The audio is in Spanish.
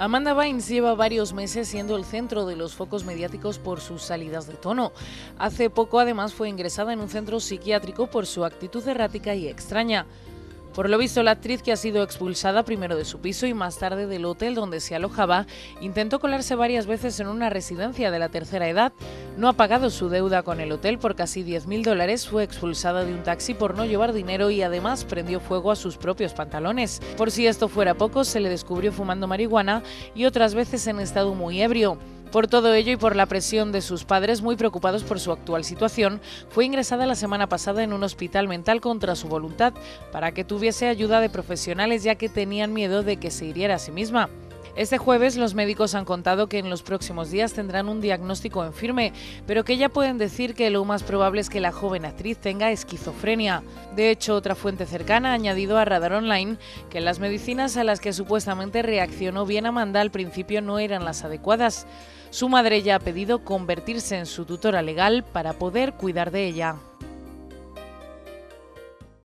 Amanda Bynes lleva varios meses siendo el centro de los focos mediáticos por sus salidas de tono. Hace poco además fue ingresada en un centro psiquiátrico por su actitud errática y extraña. Por lo visto, la actriz que ha sido expulsada primero de su piso y más tarde del hotel donde se alojaba, intentó colarse varias veces en una residencia de la tercera edad. No ha pagado su deuda con el hotel por casi 10.000 dólares, fue expulsada de un taxi por no llevar dinero y además prendió fuego a sus propios pantalones. Por si esto fuera poco, se le descubrió fumando marihuana y otras veces en estado muy ebrio. Por todo ello y por la presión de sus padres, muy preocupados por su actual situación, fue ingresada la semana pasada en un hospital mental contra su voluntad para que tuviese ayuda de profesionales ya que tenían miedo de que se hiriera a sí misma. Este jueves los médicos han contado que en los próximos días tendrán un diagnóstico en firme, pero que ya pueden decir que lo más probable es que la joven actriz tenga esquizofrenia. De hecho, otra fuente cercana ha añadido a Radar Online que las medicinas a las que supuestamente reaccionó bien Amanda al principio no eran las adecuadas. Su madre ya ha pedido convertirse en su tutora legal para poder cuidar de ella.